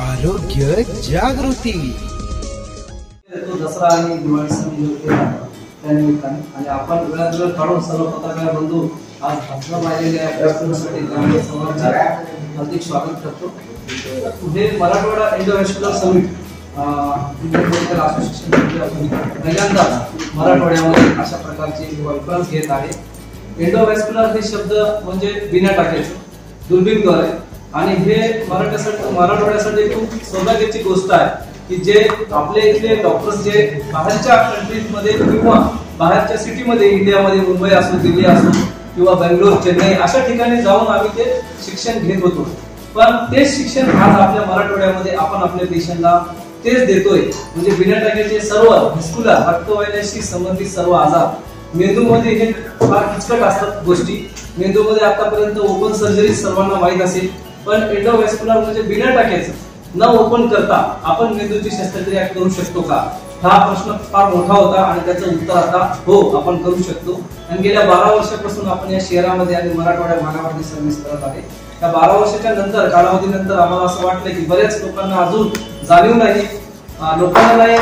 आरोग्य जागृती. तो दसरा आणि दिवाळी सण जो केला त्या निमित्ताने आणि आपण वेळात वेळ काढून सर्व पत्रकार बंधू आज हजर राहिलेल्या या कार्यक्रमासाठी त्यामुळे सर्वांचे हार्दिक स्वागत करतो. हे मराठवाडा इंटरनॅशनल समिट असोसिएशन पहिल्यांदा मराठवाड्यामध्ये अशा प्रकारची कॉन्फरन्स घेत आहे. इंडोव्हॅस्क्युलर हे शब्द म्हणजे बिना टाकायचं दुर्बीणद्वारे. आणि हे मराठ्यासाठी मराठवाड्यासाठी खूप सौभाग्याची गोष्ट आहे की जे आपले इथले डॉक्टर्स जे बाहेरच्या कंट्रीजमध्ये किंवा बाहेरच्या सिटीमध्ये इंडियामध्ये मुंबई असो दिल्ली असो किंवा बेंगलोर चेन्नई अशा ठिकाणी जाऊन आम्ही ते शिक्षण घेत होतो. पण तेच शिक्षण आज आपल्या मराठवाड्यामध्ये आपण आपल्या देशांना तेच देतोय. म्हणजे बिना टाक्याचे सर्व हिस्कुला रक्तवाहिन्याशी संबंधित सर्व आजार. मेंदूमध्ये हे फार किचकट असतात गोष्टी. मेंदूमध्ये आतापर्यंत ओपन सर्जरी सर्वांना माहीत असेल. पण एंडोव्हॅस्क्युलर म्हणजे बिना टाकायचं न ओपन करता आपण मेंदूची शस्त्रक्रिया करू शकतो का? हा प्रश्न फार मोठा होता आणि त्याचं उत्तर आता हो आपण करू शकतो. आणि गेल्या बारा वर्षापासून आपण या शहरामध्ये आणि मराठवाड्या भागामध्ये सर्व्हिस करत आहे. त्या बारा वर्षाच्या नंतर कालावधीनंतर आम्हाला असं वाटलं की बऱ्याच लोकांना अजून जाणीव नाही. लोकांना नाही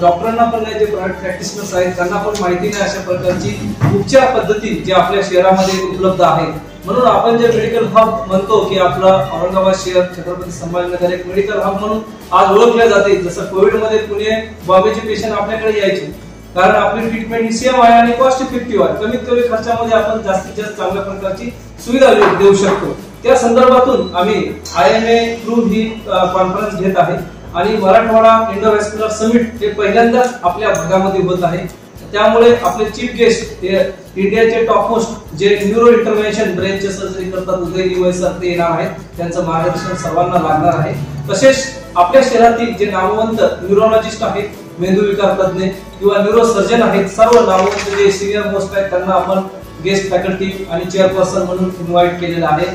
डॉक्टरांना पण नाही जे प्रायव्हेट प्रॅक्टिशनर्स आहेत त्यांना पण माहिती नाही अशा प्रकारची उपचार पद्धती जे आपल्या शहरामध्ये उपलब्ध आहे म्हणून आपण जे मेडिकल हब म्हणतो की आपला औरंगाबाद शहर छत्रपती संभाजीनगर एक मेडिकल हब म्हणून आज ओळखले जाते. जसं कोविडमध्ये पुणे बॉम्बेचे पेशंट आपल्याकडे यायचे. कारण आपली ट्रीटमेंट ही सेम आहे आणि कॉस्ट इफेक्टिव्ह आहे. कमीत कमी खर्चामध्ये आपण जास्तीत जास्त चांगल्या प्रकारची सुविधा देऊ देऊ शकतो. त्या संदर्भातून आम्ही आय एम ए थ्रू ही कॉन्फरन्स घेत आहे. आणि मराठवाडा इंडोव्हॅस्क्युलर समिट हे पहिल्यांदाच आपल्या भागामध्ये होत आहे. त्यामुळे आपले चीफ गेस्ट हे इंडियाचे टॉप मोस्ट जे न्यूरो इंटरव्हेन्शन ब्रेनचे सर्जरी करतात उदय निवय सर ते येणार आहेत. त्यांचं मार्गदर्शन सर्वांना लागणार आहे. तसेच आपल्या शहरातील जे नामवंत न्यूरोलॉजिस्ट आहेत मेंदू विकार तज्ञ किंवा न्यूरो सर्जन आहेत सर्व नामवंत जे सिनियर मोस्ट आहेत त्यांना आपण गेस्ट फॅकल्टी आणि चेअरपर्सन म्हणून इन्व्हाइट केलेलं आहे.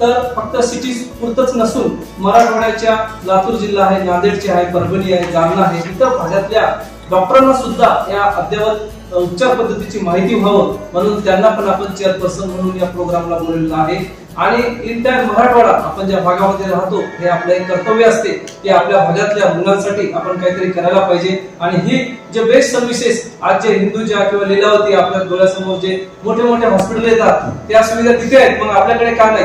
तर फक्त सिटी पुरतच नसून मराठवाड्याच्या लातूर जिल्हा आहे नांदेडचे आहे परभणी आहे जालना आहे इतर भागातल्या डॉक्टरांना सुद्धा या अद्ययावत उपचार पद्धतीची माहिती व्हावं म्हणून त्यांना पण आपण चेअरपर्सन म्हणून या प्रोग्रामला बोललेलं आहे. आणि इंटायर मराठवाडा आपण ज्या भागामध्ये राहतो हे आपलं एक कर्तव्य असते की आपल्या भागातल्या मुलांसाठी आपण काहीतरी करायला पाहिजे. आणि ही जे बेस्ट सर्व्हिसेस आज जे हिंदूच्या किंवा लिलावती आपल्या डोळ्यासमोर जे मोठे मोठे हॉस्पिटल येतात त्या सुविधा तिथे आहेत मग आपल्याकडे का नाही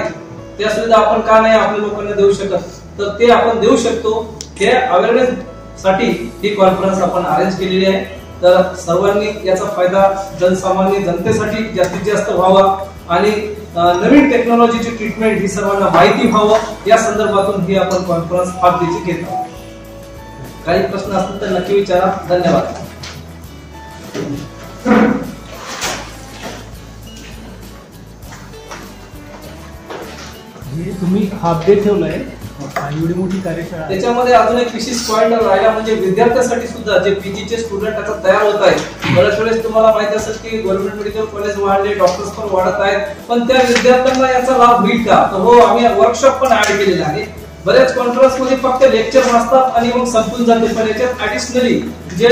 त्या सुविधा आपण का नाही आपल्या लोकांना देऊ शकत? तर ते आपण देऊ शकतो. हे अवेअरनेस साठी ही कॉन्फरन्स आपण अरेंज केलेली आहे. तर सर्वांनी याचा फायदा जनसामान्य जनतेसाठी जास्तीत जास्त व्हावा आणि नवीन टेक्नॉलॉजीची ट्रीटमेंट ही सर्वांना माहिती व्हावं. या संदर्भातून ही आपण कॉन्फरन्स फार त्याची घेत आहोत. काही प्रश्न असतील तर नक्की विचारा. धन्यवाद. तुम्ही हाफ डे ठेवलाय. एवढी मोठी कार्यशाळा आहे. त्याच्यामध्ये अजून एक विशेष पॉईंट राहिला म्हणजे विद्यार्थ्यांसाठी सुद्धा जे पीजीचे स्टुडंट आता तयार होत आहेत बऱ्याच वेळेस तुम्हाला माहिती असेल की गव्हर्नमेंट मेडिकल कॉलेज वाढले डॉक्टर्स पण वाढत आहेत पण त्या विद्यार्थ्यांना याचा लाभ होईल का तर हो आम्ही वर्कशॉप पण ऍड केलेले आहे. बऱ्याच कॉन्फरन्समध्ये फक्त लेक्चर वाचतात आणि मग संपून जाते. पण याच्यात ऍडिशनली जे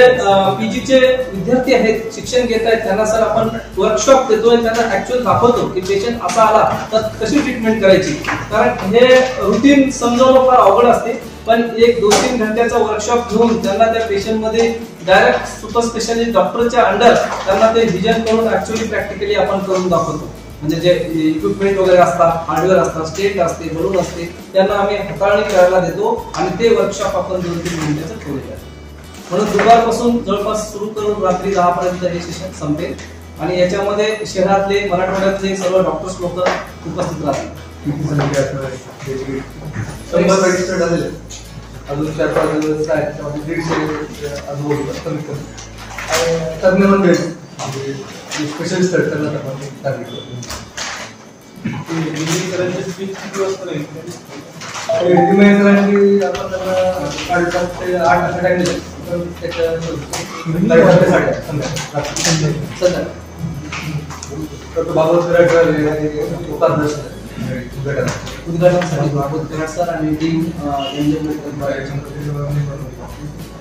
पीजीचे विद्यार्थी आहेत शिक्षण घेत आहेत त्यांना सर आपण वर्कशॉप देतोय त्यांना ऍक्च्युअल दाखवतो की पेशंट असा आला तर कशी ट्रीटमेंट करायची. कारण हे रुटीन समजावणं फार अवघड असते. पण एक दोन तीन घंट्याचा वर्कशॉप घेऊन त्यांना त्या पेशंटमध्ये डायरेक्ट सुपर स्पेशालिस्ट डॉक्टरच्या अंडर त्यांना ते व्हिजन करून ऍक्च्युअली प्रॅक्टिकली आपण करून दाखवतो. म्हणजे जे इक्विपमेंट वगैरे असतात हार्डवेअर असतात स्टेट असते बलून असते त्यांना आम्ही हाताळणी करायला देतो आणि ते वर्कशॉप आपण दोन तीन घंट्याचं ठेवलेलं आहे. म्हणून दुपारपासून जवळपास सुरू करून रात्री दहा पर्यंत हे सेशन संपेल. आणि याच्यामध्ये शहरातले मराठवाड्यातले सर्व डॉक्टर्स लोक उपस्थित राहतील. अजून चार पाच दिवस आहेत त्यामध्ये दीडशे आजूबाजूला कमीत कमी आणि तज्ञ पण स्पेशलिस्ट आहेत त्यांना आपण त्यांना ते आठ असा टाइम दिला पण त्याच्या साडेसात ते उद्घाटनासाठी कराड सर आणि टीम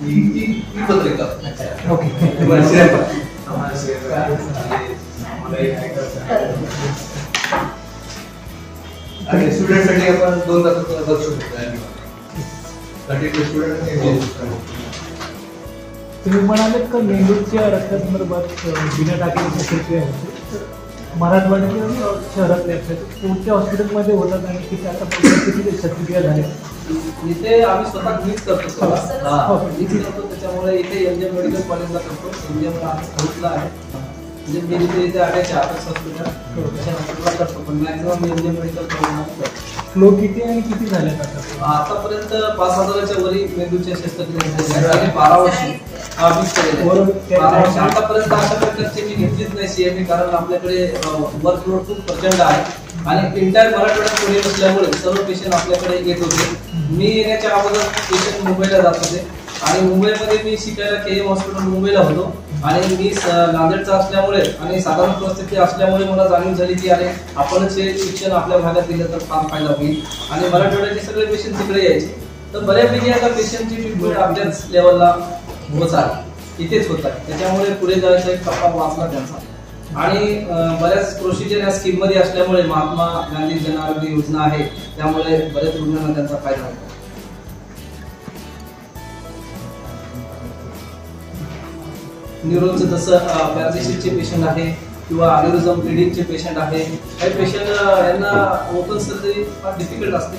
ही पत्रिका. आणि स्टुडंटसाठी आपण दोन घेतला थर्टी टू स्टुडंट. तुम्ही म्हणाले का मेंदूच्या रक्तासंदर्भात बिना टाकेची शस्त्रक्रिया होते आणि शहरातल्या असतात कोणत्या हॉस्पिटलमध्ये होतात आणि तिथे आता किती शस्त्रक्रिया झाल्या इथे आम्ही स्वतः मीच करतो. हा, त्याच्यामुळे इथे एमजे मेडिकल कॉलेजला करतो. एमजे हॉस्पिटलला आहे. मी जिथे इथे आहे ते आकाश हॉस्पिटल त्याच्यानंतरला करतो. पण मॅक्झिमम मी एमजे मेडिकल कॉलेजला करतो फ्लो किती आणि किती आता? आतापर्यंत पाच हजाराच्या वरी मेंदूच्या शस्त्रक्रिया बारा वर्षी आतापर्यंत अशा प्रकारची मी घेतलीच नाही सीएमए कारण आपल्याकडे वर्कलोड खूप प्रचंड आहे. आणि इंटायर मराठवाड्यात कोणी नसल्यामुळे सर्व पेशंट आपल्याकडे येत होते. मी येण्याच्या अगोदर पेशंट मुंबईला जात होते. आणि मुंबईमध्ये मी शिकायला के एम हॉस्पिटल मुंबईला होतो. आणि मी नांदेडचा असल्यामुळे आणि साधारण परिस्थिती असल्यामुळे मला जाणीव झाली की अरे आपणच हे शिक्षण आपल्या भागात दिलं तर फार फायदा होईल. आणि मराठवाड्याचे सगळे पेशंट तिकडे यायचे. तर बऱ्यापैकी आता पेशंटची ट्रीटमेंट आपल्याच लेवलला होत आहे. इथेच होत आहे. त्याच्यामुळे पुढे जायचा एक टप्पा वाचला त्यांचा. आणि बऱ्याच प्रोसिजर या स्कीममध्ये असल्यामुळे महात्मा गांधी जन आरोग्य योजना आहे. त्यामुळे बऱ्याच रुग्णांना त्यांचा फायदा होतो. न्यूरोनचं जसं पॅरालिसिसचे पेशंट आहे किंवा अनिरुझम ब्लिडिंगचे पेशंट आहे काही पेशंट यांना ओपन सर्जरी फार डिफिकल्ट असते.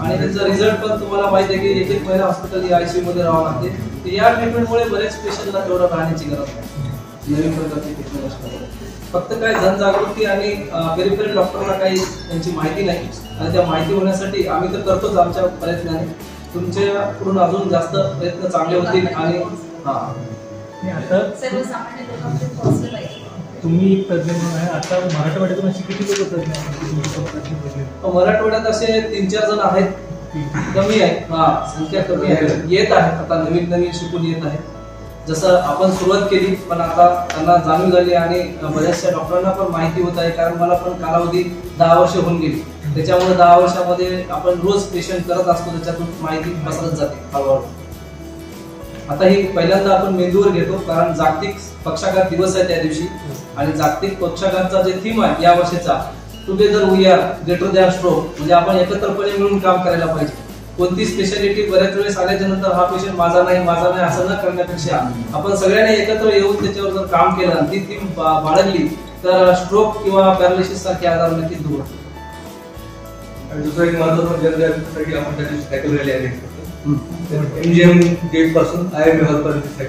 आणि त्याचा रिझल्ट पण तुम्हाला माहिती आहे की एक एक महिना हॉस्पिटल आयसीयू मध्ये राहावं लागते. तर या ट्रीटमेंटमुळे बरेच पेशंटला तेवढं राहण्याची गरज नाही नवीन प्रकारची ट्रीटमेंट असल्यामुळे फक्त काय जनजागृती आणि पेरिफेरल डॉक्टरला काही त्यांची माहिती नाही. आणि त्या माहिती होण्यासाठी आम्ही तर करतोच आमच्या प्रयत्नाने. तुमच्याकडून अजून जास्त प्रयत्न चांगले होतील आणि हा. आता सर्वसामान्य लोकांपर्यंत पोहोचलं पाहिजे तुम्ही एक तज्ञ म्हणून आहे. आता मराठवाड्यातून अशी किती लोक आहेत? मराठवाड्यात असे तीन चार जण आहेत. कमी आहे हा संख्या कमी आहे. येत आहेत. आता नवीन नवीन शिकून येत आहेत. जसं आपण सुरुवात केली पण आता त्यांना जाणीव झाली आणि बऱ्याचशा डॉक्टरांना पण माहिती होत आहे. कारण मला पण कालावधी दहा वर्ष होऊन गेली. त्याच्यामुळे दहा वर्षामध्ये आपण रोज पेशंट करत असतो. त्याच्यातून माहिती पसरत जाते. हळूहळू. आता हे पहिल्यांदा आपण मेंदूवर घेतो कारण जागतिक पक्षाघात दिवस आहे त्या दिवशी. आणि जागतिक पक्षाघातचा जे थीम आहे या वर्षीचा together we are greater than stroke म्हणजे आपण एकत्रपणे मिळून काम करायला पाहिजे. कोणती स्पेशालिटी बऱ्याच वेळेस आल्याच्यानंतर हा पेशंट माझा नाही माझा नाही असं न करण्यापेक्षा आपण सगळ्यांनी एकत्र येऊन त्याच्यावर जर काम केलं आणि ती थीम बाळगली तर स्ट्रोक किंवा पॅरालिसिस सारखे आजार नक्कीच दूर आणि दुसरं एक महत्वाचं जनजागृतीसाठी आपण त्या दिवशी सायकल रॅली एमजीएम गेटपासून आय एम हॉलपर्यंत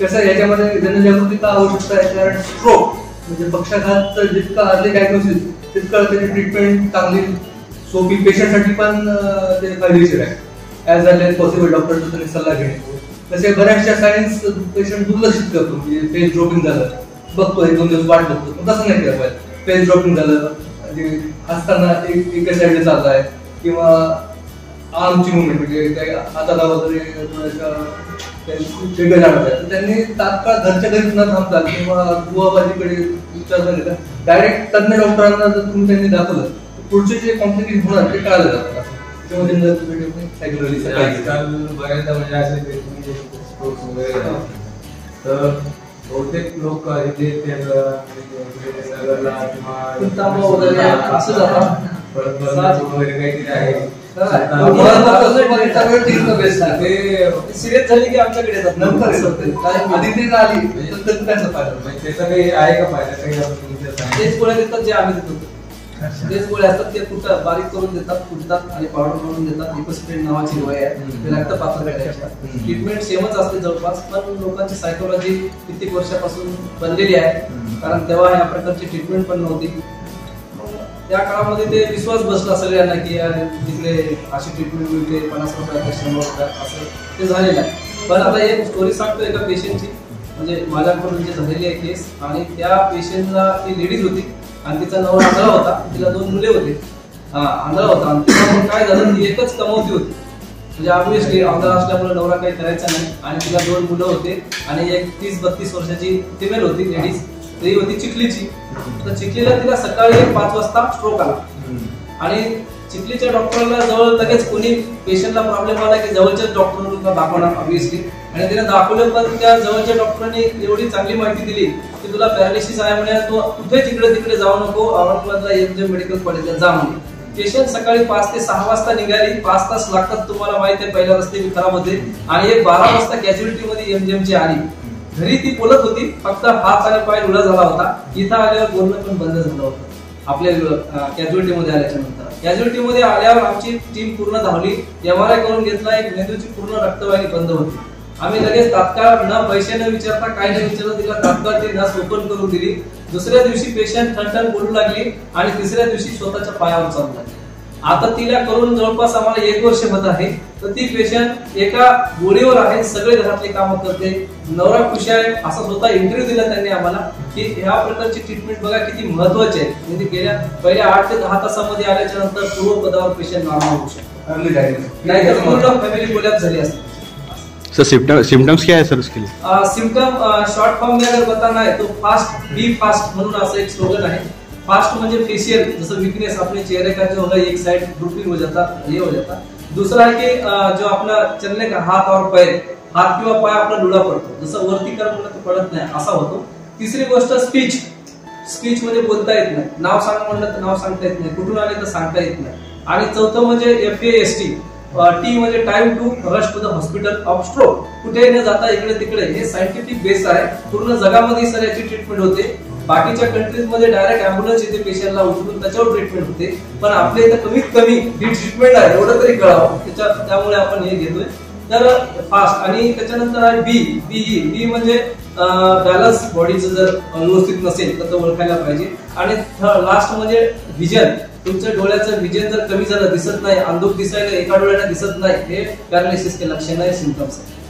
कसं आहे, याच्यामध्ये जनजागृती का आवश्यकता आहे? कारण स्ट्रोक म्हणजे पक्षाघात जितका आधी डायग्नोसिस तितकं त्याची ट्रीटमेंट चांगली. सोपी पेशंटसाठी पण ते फायदेशीर आहे. ॲज अर्ली पॉसिबल डॉक्टरचा त्यांनी सल्ला घेणे. तसे बऱ्याचशा सायन्स पेशंट दुर्लक्षित करतो म्हणजे पेज ड्रॉपिंग झालं. बघतो एक दोन दिवस वाट बघतो. पण तसं नाही केलं पाहिजे. फेस ड्रॉपिंग झालं म्हणजे एक एका साईडने चाललाय किंवा आर्मची मुवमेंट म्हणजे काही हाताला वगैरे वेगळं जाणवत आहे तर त्यांनी तात्काळ घरच्या घरी न थांबता किंवा बुवाबाजीकडे विचार न घेता डायरेक्ट तज्ञ डॉक्टरांना जर तुम्ही त्यांनी दाखवलं तर पुढचे जे कॉम्प्लिकेशन होणार ते टाळलं जातात आजकाल बऱ्याचदा म्हणजे असे वगैरे. तर बहुतेक लोक इथे ते म्हणजे नगरला किंवा उत्तम वगैरे असं जातात. परत बदलापूर वगैरे काहीतरी आहे बेस्ट आहे ते सिरियस झाली की आमच्याकडे येतात नंतर आधी ती आली तर त्याचा फायदा त्याचा काही आहे का फायदा काही तेच गोळ्या देतात जे आम्ही देतो तेच गोळे असतात ते कुठं बारीक करून देतात कुठतात आणि पावडर करून देतात इकोस्प्रेड नावाची गोळ्या आहे ते रक्त पातळ करायच्या ट्रीटमेंट सेमच असते जवळपास पण लोकांची सायकोलॉजी कित्येक वर्षापासून बनलेली आहे कारण तेव्हा या प्रकारची ट्रीटमेंट पण नव्हती. त्या काळामध्ये ते विश्वास बसला सगळ्यांना की तिकडे अशी ट्रीटमेंट मिळते पन्नास रुपयात शंभर असं ते झालेलं आहे. पण आता एक स्टोरी सांगतो एका पेशंटची म्हणजे माझ्याकडून जे म्हणजे झालेली आहे केस आणि त्या पेशंटला ती लेडीज होती. आणि तिचा नवरा आंधळा होता. तिला दोन मुले होते. हा आंधळा होता. आणि तिला काय झालं ती एकच कमवती होती. म्हणजे ऑब्विसली आंधळा असल्यामुळे नवरा काही करायचा नाही. आणि तिला दोन मुलं होते. आणि एक तीस बत्तीस वर्षाची फिमेल होती लेडीज ती होती चिखलीची. तर चिखलीला तिला सकाळी पाच वाजता स्ट्रोक आला. आणि चिखलीच्या डॉक्टरला जवळ लगेच कोणी पेशंटला प्रॉब्लेम आला की जवळच्याच डॉक्टरला दाखवणार ऑब्विसली आणि तिने दाखवलं पण त्या जवळच्या डॉक्टरांनी एवढी चांगली माहिती दिली की तुला पॅरालिसिस आहे म्हणे तू कुठे तिकडे तिकडे जाऊ नको औरंगाबादला एम जे मेडिकल कॉलेजला जा म्हणे. पेशंट सकाळी पाच ते सहा वाजता निघाली पाच तास लागतात तुम्हाला माहिती आहे पहिला रस्ते खराब होते आणि एक बारा वाजता कॅज्युअलिटी मध्ये एमजीएम ची आली. घरी ती बोलत होती फक्त हात आणि पाय लुळा झाला होता. इथं आल्यावर बोलणं पण बंद झालं होतं. आपल्या कॅज्युअलिटीमध्ये आल्याच्यानंतर कॅज्युअलिटीमध्ये आल्यावर आमची टीम पूर्ण धावली. एम आर आय करून घेतला एक मेंदूची पूर्ण रक्तवाहिनी बंद होती. आम्ही लगेच तात्काळ न पैसे न विचारता काय न विचारता तिला तात्काळ ती नस ओपन करून दिली. दुसऱ्या दिवशी पेशंट थंड बोलू लागली आणि तिसऱ्या दिवशी स्वतःच्या पायावर चालू लागली. आता तिला करून जवळपास आम्हाला एक वर्ष होत आहे. तर ती पेशंट एका गोळीवर आहे सगळे घरातले कामं करते. नवरा खुश आहे असा स्वतः इंटरव्ह्यू दिला त्यांनी आम्हाला की ह्या प्रकारची ट्रीटमेंट बघा किती महत्वाची आहे. म्हणजे गेल्या पहिल्या आठ ते दहा तासामध्ये आल्याच्यानंतर पूर्व पदावर पेशंट नॉर्मल होऊ शकतो. नाहीतर पूर्ण फॅमिली कोलॅप्स झाली असते. सर सिम्टम सिम्टम्स क्या है सर उसके लिए? सिम्टम शॉर्ट फॉर्म में अगर बताना है तो फास्ट बी फास्ट म्हणून असं एक स्लोगन आहे. फास्ट म्हणजे फेशियल जसं वीकनेस अपने चेहरे का जो होगा एक साइड ग्रुपिंग हो जाता ये हो जाता. दूसरा है कि जो अपना चलने का हाथ और पैर हात किंवा पाय आपला लुडा पडतो. जसं वरती कर म्हणलं तर पडत नाही असा होतो. तिसरी गोष्ट स्पीच स्पीच मध्ये बोलता येत नाही. नाव सांग म्हणलं तर नाव सांगता येत नाही. कुठून आले तर सांगता येत नाही. आणि चौथं म्हणजे एफ एस टी टी म्हणजे time to rush to the hospital of stroke कुठे न जाता इकडे तिकडे. हे सायंटिफिक बेस आहे. पूर्ण जगामध्ये सर याची ट्रीटमेंट होते. बाकीच्या कंट्रीजमध्ये डायरेक्ट अँब्युलन्स येते पेशंटला उचलून त्याच्यावर ट्रीटमेंट होते. पण आपल्या इथं कमीत कमी ही ट्रीटमेंट आहे एवढं तरी कळावं. त्याच्या त्यामुळे आपण हे घेतोय. तर फास्ट आणि त्याच्यानंतर आहे बी बी बी म्हणजे बॅलन्स बॉडीचं जर व्यवस्थित नसेल तर तो ओळखायला पाहिजे. आणि लास्ट म्हणजे विजन तुमच्या डोळ्याचं विजन जर कमी झालं दिसत नाही अंधुक दिसायला एका डोळ्याने दिसत नाही हे पॅरालिसिसचे लक्षण आहे सिमटम्स आहे.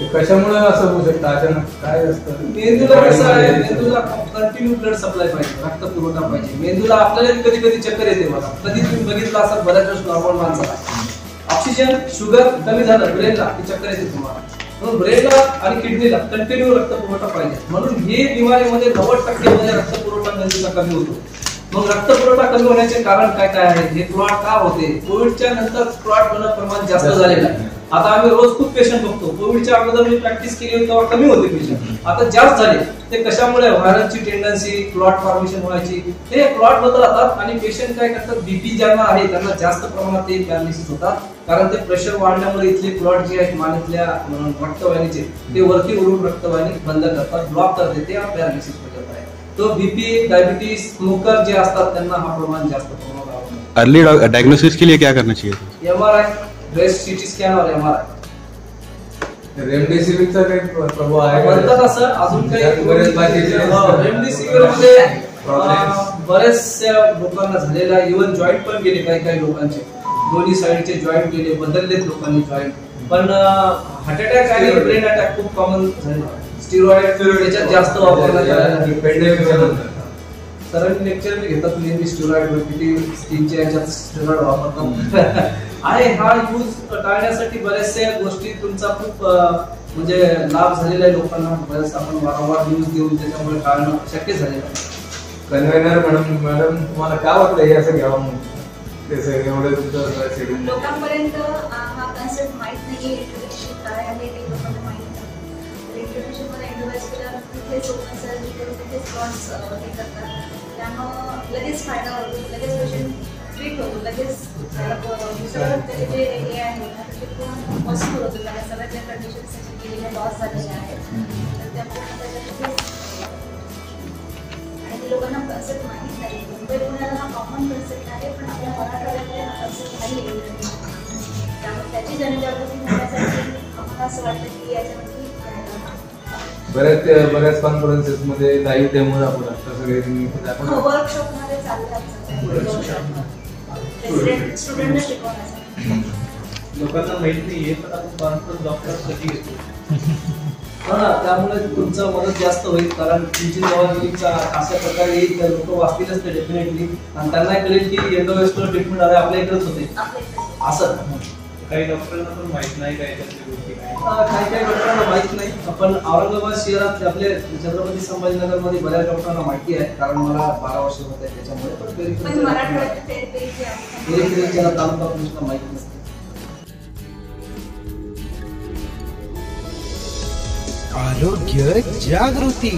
ते कशामुळे असं होऊ शकतं? अचानक काय असतं? मेंदूला कसं आहे मेंदूला कंटिन्यू ब्लड सप्लाय पाहिजे रक्त पुरवठा पाहिजे. मेंदूला आपल्याला कधी कधी चक्कर येते बघा. कधी तुम्ही बघितलं असाल बऱ्याच वेळेस नॉर्मल माणसाला. ऑक्सिजन शुगर कमी झालं ब्रेनला की चक्कर येते तुम्हाला. म्हणून ब्रेनला आणि किडनीला कंटिन्यू रक्त पुरवठा पाहिजे. म्हणून ही बिमारीमध्ये नव्वद टक्के मध्ये रक्त पुरवठा मेंदूचा कमी होतो. मग रक्त पुरवठा कमी होण्याचे कारण काय काय आहे? हे क्लॉट का होते? कोविडच्या नंतर होणं प्रमाण जास्त झालेलं आहे. आता आम्ही रोज खूप पेशंट बघतो. कोविडच्या अगोदर मी प्रॅक्टिस केली होती तेव्हा कमी होते पेशंट आता जास्त झाले. ते कशामुळे? व्हायरसची टेंडन्सी क्लॉट फॉर्मेशन व्हायची. हे क्लॉट राहतात आणि पेशंट काय करतात? बीपी ज्यांना आहे त्यांना जास्त प्रमाणात ते पॅरालिसिस होतात. कारण ते प्रेशर वाढल्यामुळे इथले क्लॉट जे आहेत मानेतल्या रक्तवाहिनीचे ते वरती उडून रक्तवाहिनी बंद करतात ब्लॉक करते ते पॅरालिसिस होत आहे तो बीपी डायबिटीज स्मोकर जे असतात त्यांना हा प्रमाण जास्त प्रमाणात अर्ली डायग्नोसिस के लिए क्या करना चाहिए sir M R I breast CT scan और एम आर आय रेमडेसिवीरचा काही प्रभाव आहे? म्हणतात असं अजून काही बरेच बाकीचे हो, रेमडेसिवीरमध्ये बऱ्याचशा लोकांना झालेला इव्हन जॉईंट पण गेले काही काही लोकांचे. दोन्ही साईडचे जॉईंट गेले बदललेत लोकांनी जॉईंट पण हार्ट अटॅक आणि ब्रेन अटॅक खूप कॉमन झाले स्टिरॉइड त्याच्यात जास्त वापरण्यात आलेला सरांनी लेक्चर बी घेतात नेहमी स्टिरॉइड वर किती स्किनच्या याच्यात स्टिरॉइड वापरतात आणि हा यूज टाळण्यासाठी बऱ्याचशा गोष्टी तुमचा खूप म्हणजे लाभ झालेला आहे लोकांना. बऱ्याच आपण वारंवार न्यूज देऊन त्याच्यामुळे टाळणं शक्य झालेलं आहे. कन्व्हेनर मॅडम मॅडम तुम्हाला काय वाटलं हे असं घ्यावं म्हणून? ते सगळं एवढं तुमचं शेड्यूल लोकांपर्यंत हा कन्सेप्ट माहीत नाहीये इंट्रोडक्शन काय आहे ते लोकांना माहीत नाही. इंट्रोडक्शन ओपन तिथेच हे करतात. त्यामुळं लगेच फायदा होतो लगेच पेशंट ट्रीट होतो लगेच त्याला प- त्याचे जे हे आहे ना, ते पूर्ण मजबूत होतो. त्याला सगळ्या ज्या कंडिशन्स केलेल्या लॉस झालेल्या आहेत. तर त्यामुळे पूर्ण आणि लोकांना कन्सेप्ट माहीत नाही. मुंबई पुण्याला हा कॉमन कन्सेप्ट आहे पण आपल्या मराठवाड्यातल्या हा कन्सेप्ट नाही आहे त्यामुळे त्याची जनजागृती होण्यासाठी आम्हाला असं वाटतं की याच्यामध्ये बऱ्याच बऱ्याच कॉन्फरन्सेस मध्ये लाईव्ह डेमो दाखवतात तर सगळे. वर्कशॉपमध्ये चाललं स्टुडंटला शिकवण्यासाठी लोकांना माहीत नाहीये पण आपण कॉन्फरन्स डॉक्टर कधी घेतो हा ना त्यामुळे तुमचं मदत जास्त होईल कारण तुमची जबाबदारीचा अशा प्रकारे येईल तर लोक वाचतीलच ते डेफिनेटली आणि त्यांना कळेल की एंडोवेस्टर ट्रीटमेंट आहे आपल्या इकडेच होते. असं. काही डॉक्टरांना पण माहीत नाही काय गोष्टी. काही काही डॉक्टरांना माहीत नाही. पण औरंगाबाद शहरात आपले छत्रपती संभाजीनगरमध्ये बऱ्याच डॉक्टरांना माहिती आहे. कारण मला बारा वर्ष होत आहे त्याच्यामुळे. पण पेरिफेरीच्या तालुका माहीत नसते. आरोग्य जागृती.